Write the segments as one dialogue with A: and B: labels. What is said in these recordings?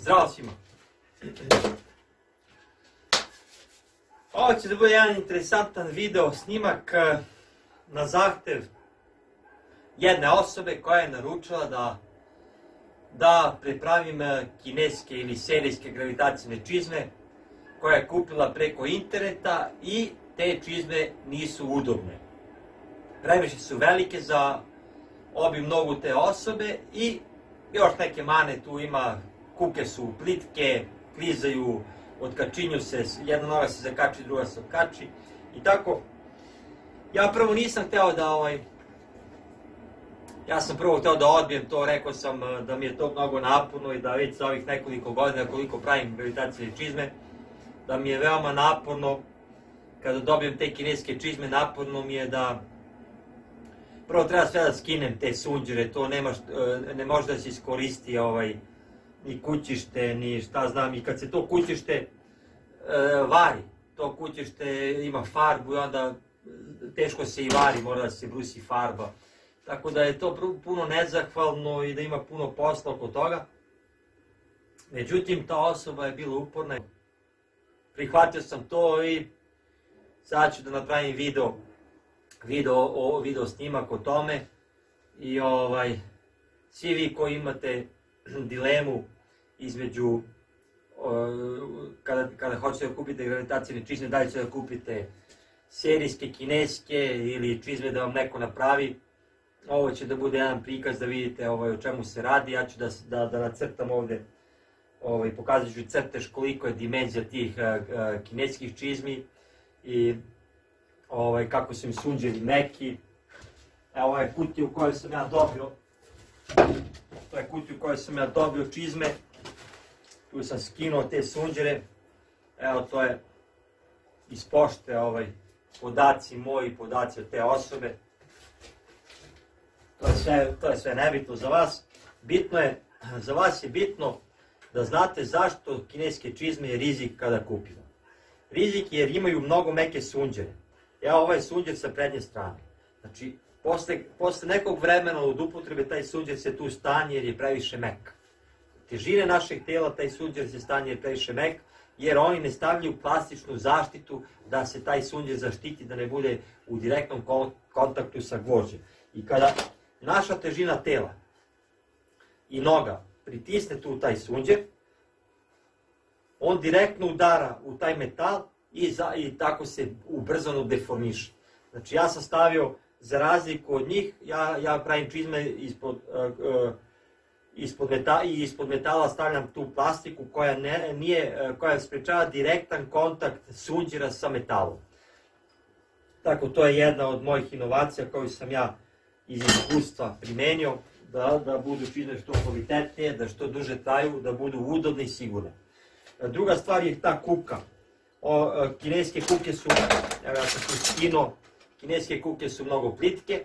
A: Zdravo svima. Ovo će da bude jedan interesantan video snimak eh, na zahtev jedne osobe koja je naručila da da prepravim eh, kineske ili serijske gravitacijne čizme koja je kupila preko interneta i te čizme nisu udobne. Previše su velike za obim nogu te osobe i još neke mane tu ima, kuke su plitke, klizaju, otkačinju se, jedna noga se zakači, druga se otkači i tako. Ja prvo nisam hteo da ovaj, ja sam prvo hteo da odbijem to, rekao sam eh, da mi je to mnogo naporno i da već za ovih nekoliko godina koliko pravim gravitacijne čizme, da mi je veoma naporno kada dobijem te kineske čizme, naporno mi je da prvo treba sve da skinem te sunđere, to nema, št- e, ne može da se iskoristi ovaj, ni kućište, ni šta znam, i kad se to kućište e, vari, to kućište ima farbu i onda teško se i vari, mora da se brusi farba. Tako da je to puno nezahvalno i da ima puno posla oko toga. Međutim, ta osoba je bila uporna. Prihvatio sam to i sad ću da napravim video video, o, video snimak o tome i ovaj, svi vi koji imate dilemu između kada, kada hoćete da kupite gravitacijne čizme, da li ćete da kupite serijske, kineske ili čizme da vam neko napravi, ovo će da bude jedan prikaz da vidite ovaj, o čemu se radi, ja ću da, da, da nacrtam ovde ovaj, pokazat ću crtež koliko je dimenzija tih a, a, kineskih čizmi i ovaj, kako su im sunđevi meki. Evo ovo je kutija u kojoj sam ja dobio, to je kutija u kojoj sam ja dobio čizme. Tu sam skinuo te sunđere. Evo to je iz pošte ovaj, podaci moji, podaci od te osobe. To je sve, to je sve nebitno za vas. Bitno je, za vas je bitno da znate zašto kineske čizme je rizik kada kupimo. Rizik je jer imaju mnogo meke sunđere. Evo ovaj sunđer sa prednje strane. Znači, posle, posle nekog vremena od upotrebe taj sunđer se tu stanje jer je previše mek. Težine našeg tela taj sunđer se stanje jer je previše mek, jer oni ne stavljaju plastičnu zaštitu da se taj sunđer zaštiti, da ne bude u direktnom kon- kontaktu sa gvožđem. I kada naša težina tela i noga pritisne tu taj sunđer, on direktno udara u taj metal i, za, i tako se ubrzano deformiše. Znači ja sam stavio, za razliku od njih, ja, ja pravim čizme ispod, uh, ispod, meta, i ispod metala stavljam tu plastiku koja, ne, nije, uh, koja sprečava direktan kontakt sunđera sa metalom. Tako, to je jedna od mojih inovacija koju sam ja iz iskustva primenio, da, da budu čizme što kvalitetnije, da što duže traju, da budu udobne i sigurne. Druga stvar je ta kuka o, e, kineske kuke su, evo ja sam tu skinuo, kineske kuke su mnogo plitke,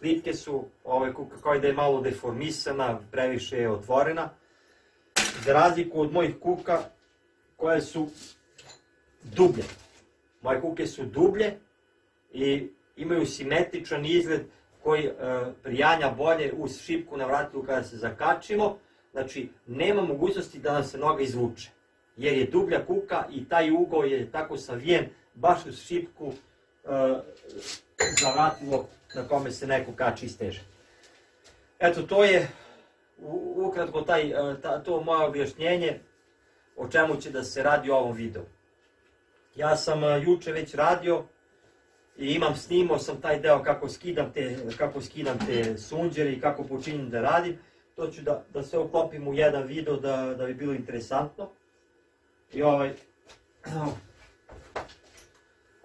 A: plitke su, ove kuka koja da je malo deformisana, previše je otvorena, za razliku od mojih kuka koje su dublje. Moje kuke su dublje i imaju simetričan izgled koji e, prijanja bolje uz šipku na vratilu kada se zakačimo, znači nema mogućnosti da nam se noga izvuče jer je dublja kuka i taj ugao je tako savijen baš uz šipku za vratilo na kome se neko kači i steže. Eto, to je ukratko taj, uh, ta, to moje objašnjenje o čemu će da se radi u ovom videu. Ja sam uh, juče već radio i imam snimao sam taj deo kako skidam te, kako skidam te sunđere i kako počinjem da radim. To ću da, da sve uklopim u jedan video da, da bi bilo interesantno. I ovaj,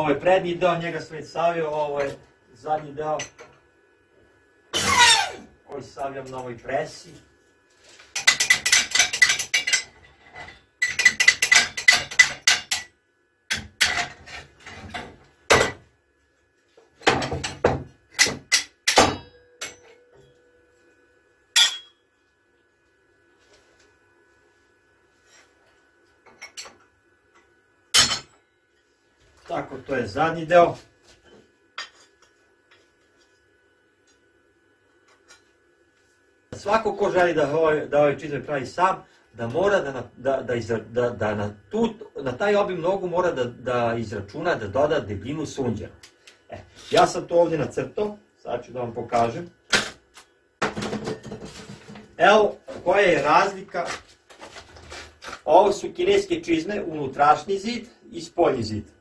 A: ovaj prednji deo, njega sam već savio, ovo je zadnji deo koji savljam na ovoj presi. Tako, to je zadnji deo. Svako ko želi da ovaj, da ovaj čizme pravi sam, da mora da na, da, da, izra, da, da na, tu, na taj obim nogu mora da, da izračuna, da doda debljinu sunđera. E, ja sam to ovdje nacrtao, sad ću da vam pokažem. Evo koja je razlika. Ovo su kineske čizme, unutrašnji zid i spoljni zid.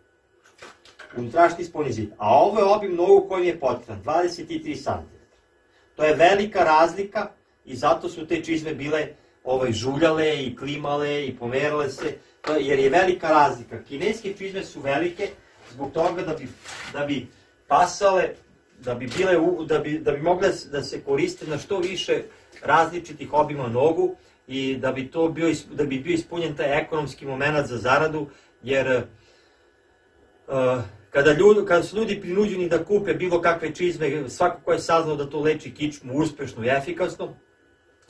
A: Unutrašnji i spoljni zid. A ovo je obim nogu koji je potreban, 23 cm. To je velika razlika i zato su te čizme bile ovaj, žuljale i klimale i pomerale se, jer je velika razlika. Kineske čizme su velike zbog toga da bi, da bi pasale, da bi, bile, da bi, da bi mogle da se koriste na što više različitih obima nogu i da bi to bio, da bi bio ispunjen taj ekonomski moment za zaradu, jer uh, kada, ljudi, kada su ljudi prinuđeni da kupe bilo kakve čizme, svako ko je saznao da to leči kičmu uspešno i efikasno,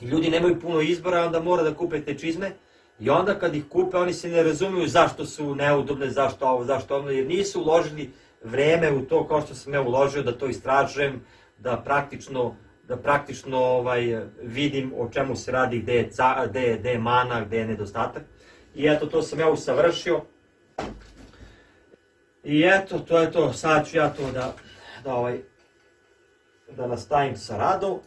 A: i ljudi nemaju puno izbora, onda mora da kupe te čizme, i onda kad ih kupe, oni se ne razumiju zašto su neudobne, zašto ovo, zašto ono, jer nisu uložili vreme u to kao što sam ja uložio da to istražujem, da praktično da praktično ovaj, vidim o čemu se radi, gde je, ca, gde je, gde je mana, gde je nedostatak. I eto, to sam ja usavršio. I eto, to je to, sad ću ja to da, da, ovaj, da nastavim sa radom,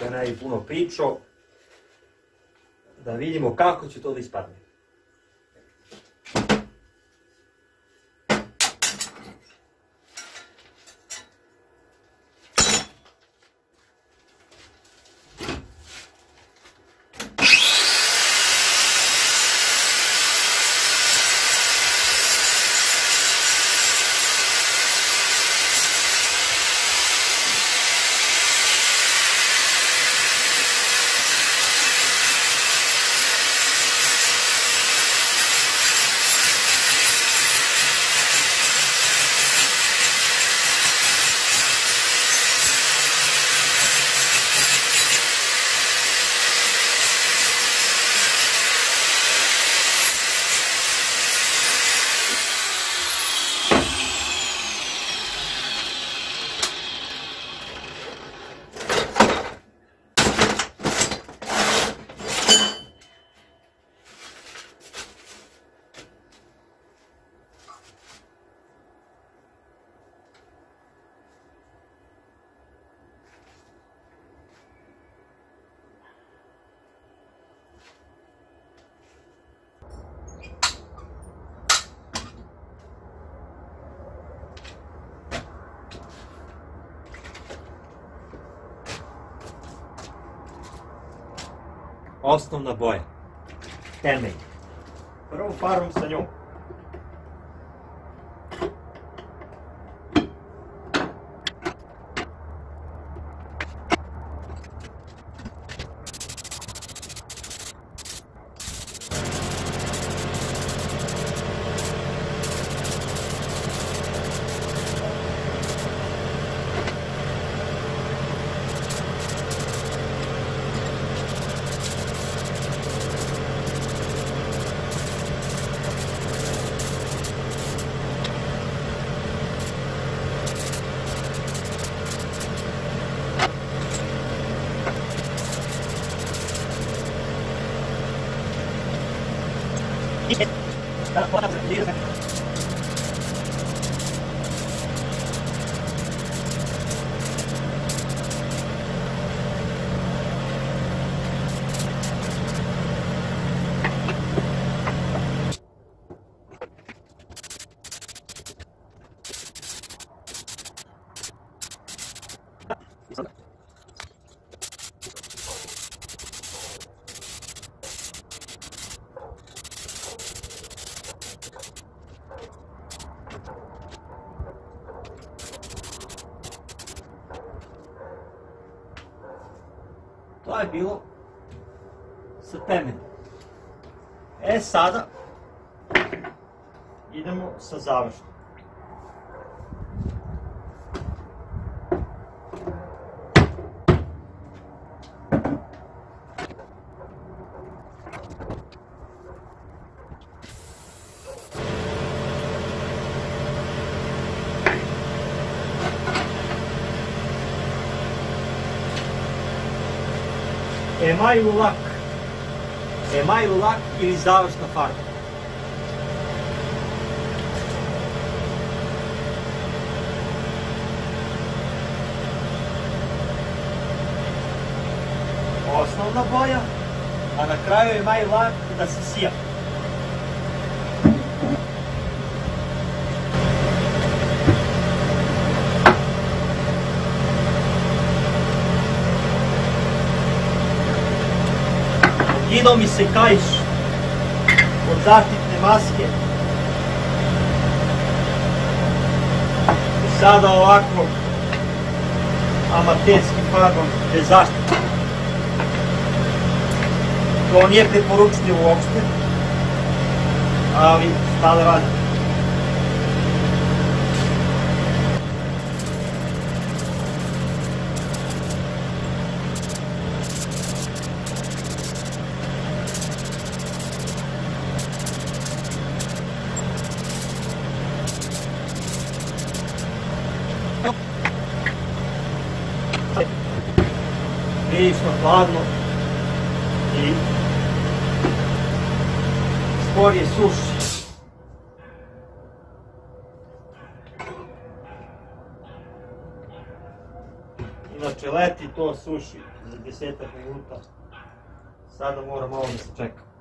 A: da ne puno pričao, da vidimo kako će to da ispadne. Osnovna boja. Temelj. Prvo farom sa njom. To je bilo sa temeljom. E sada idemo sa završnom. Emaj lak emajl lak ili završna farba. Osnovna boja, a na kraju emajl lak da se sija. Skinuo mi se kajš od zaštitne maske. I sada ovako amaterski farbom bez zaštite. To nije preporučljivo uopšte, ali stale radi. Prilično hladno i sporije suši. Inače leti to suši za desetak minuta. Sada mora malo da se čeka.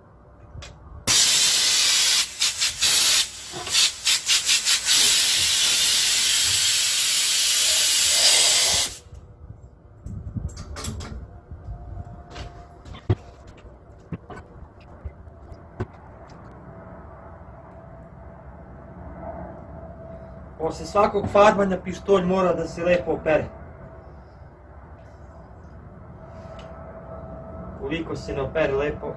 A: Posle svakog farbanja pištolj mora da se lepo opere. Koliko se ne opere lepo,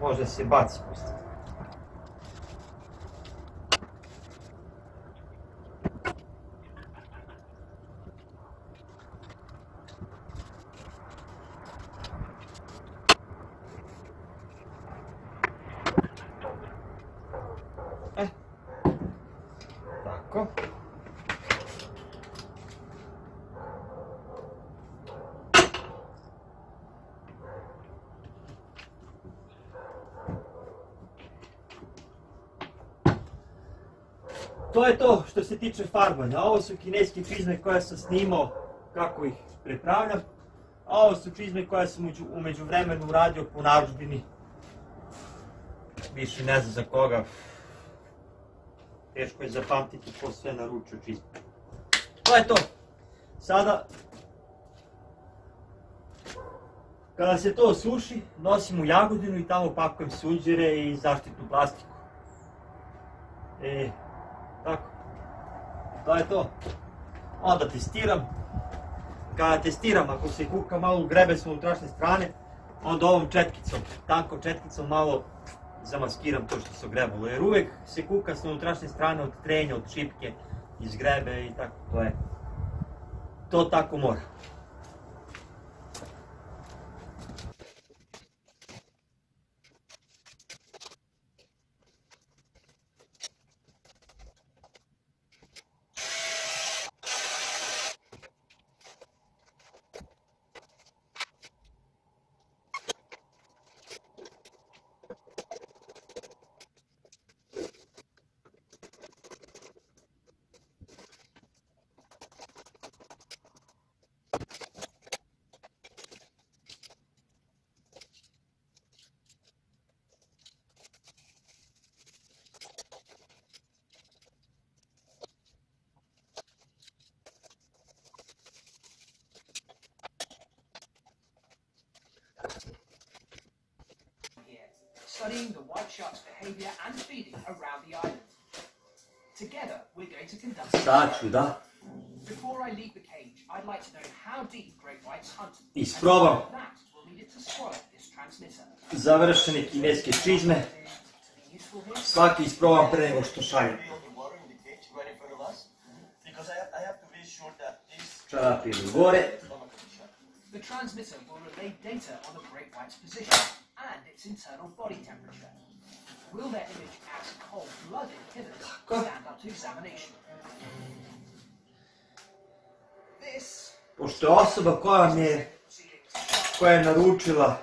A: može se baci posle. E, tako. To je to što se tiče farbanja. Ovo su kineske čizme koje sam snimao kako ih prepravljam. A ovo su čizme koje sam umeđu vremenu uradio po naručbini. Više ne znam za koga. Teško je zapamtiti ko sve naručio čizme. To je to. Sada, kada se to osuši, nosim u Jagodinu i tamo pakujem sunđere i zaštitnu plastiku. E. To je to. Onda testiram. Kada testiram, ako se kuka malo ugrebe s unutrašnje strane, onda ovom četkicom, tanko četkicom malo zamaskiram to što se ogrebalo. Jer uvek se kuka s unutrašnje strane od trenja, od šipke, iz grebe i tako to je. To tako mora.
B: studying the white shark's behavior and feeding around the island. Together, we're going to conduct...
A: Saču,
B: Before I leave the cage, I'd like to know how deep great whites hunt.
A: Isprobam. Završene kineske čizme. Svaki isprobam pre nego što šaljem. Čarapi gore.
B: The transmitter will relay data on the great white's position its internal body temperature. Will their image as cold-blooded killers stand up to examination? This
A: Pošto je osoba koja mi je, koja je naručila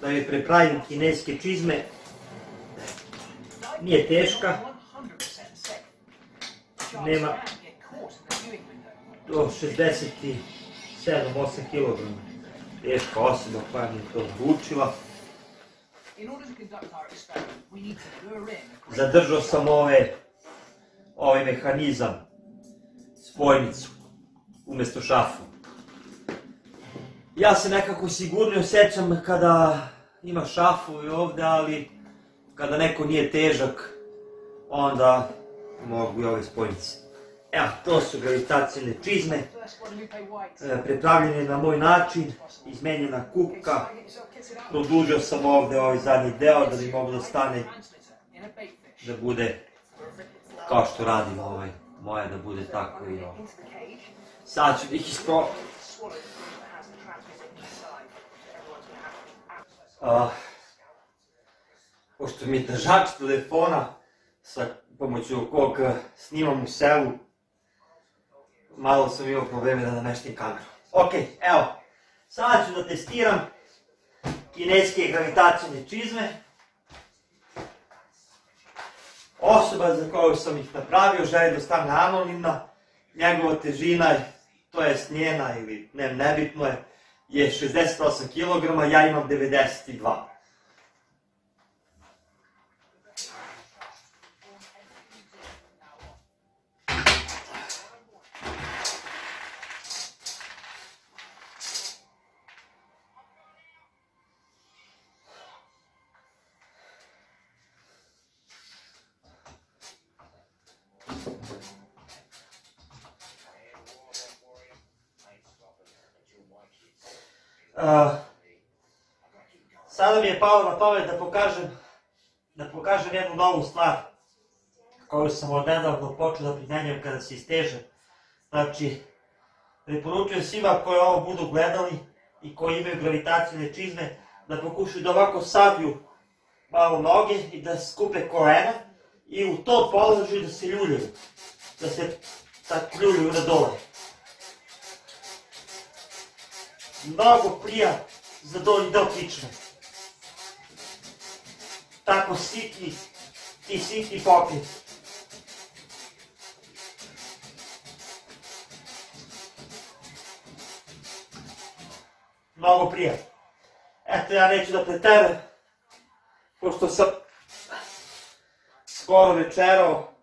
A: da mi prepravim kineske čizme. Nije teška,
B: 100% safe. Sharks
A: Nema- do 67-8 kg. Teška osoba koja mi je to odlučila. Zadržao sam ove, ovaj mehanizam, spojnicu, umjesto šafu. Ja se nekako sigurnije osjećam kada ima šafu i ovdje, ali kada neko nije težak, onda mogu i ove spojnice. Evo, to su gravitacijne čizme, e, pripravljene na moj način, izmenjena kupka. Produžio sam ovdje ovaj zadnji deo da bi moglo da stane, da bude kao što radim ovaj, moje da bude tako i ovo. Sad ću da ih ispro... Uh, pošto mi je držač telefona sa pomoću kog snimam u selu, malo sam imao probleme da nameštim kameru. Ok, evo, sad ću da testiram kineske gravitacijne čizme. Osoba za koju sam ih napravio želi da stane anonimna, njegova težina je, to jest njena ili ne, nebitno je, je 68 kg, ja imam 92. Sada mi je palo na pamet da pokažem, da pokažem jednu novu stvar koju sam odnedavno počeo da primenjujem kada se isteže. Znači, preporučujem svima koji ovo budu gledali i koji imaju gravitacijne čizme da pokušaju da ovako saviju malo noge i da skupe kolena i u tom položaju da se ljuljaju. Da se tako ljuljaju na dole. Mnogo prija za donji deo kičme. Tako sitni, ti sitni popis. Mnogo prija. Eto, ja neću da preteram, pošto sam skoro večerao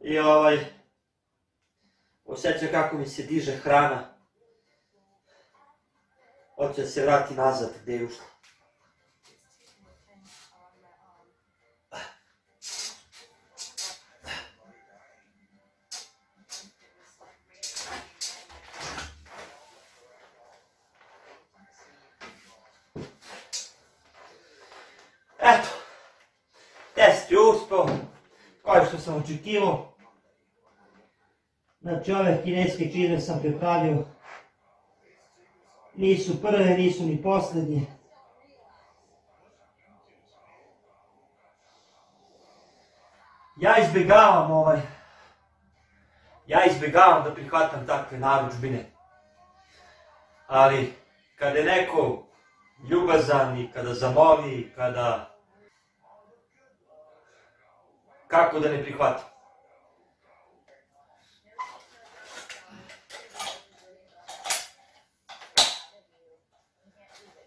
A: i ovaj, osjećam kako mi se diže hrana. Hoće da se vrati nazad gdje je ušla. Eto, test je uspio, kao što sam očekivao. Znači ove kineske čizme sam pripravio nisu prve, nisu ni posljednje. Ja izbjegavam ovaj, ja izbjegavam da prihvatam takve naručbine. Ali, kada je neko ljubazan i kada zamoli, kada... Kako da ne prihvatim?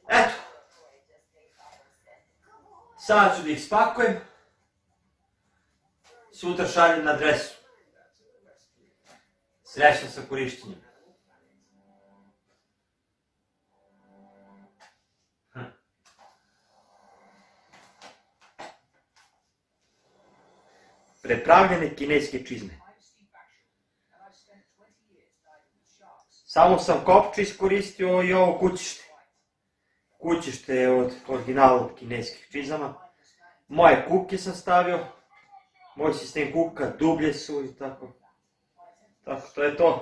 A: Eto. Sad ću da ih spakujem. Sutra šaljem na adresu. Srećno sa korištenjem. Hm. Prepravljene kineske čizme.
B: I'm Steve Backshall, and I've spent 20 years diving with sharks.
A: Samo sam kopče iskoristio i ovo kućište. Kućište je od originala od kineskih čizama. Moje kuke sam stavio. Moj sistem kuka dublje su i tako. Tako, to je to.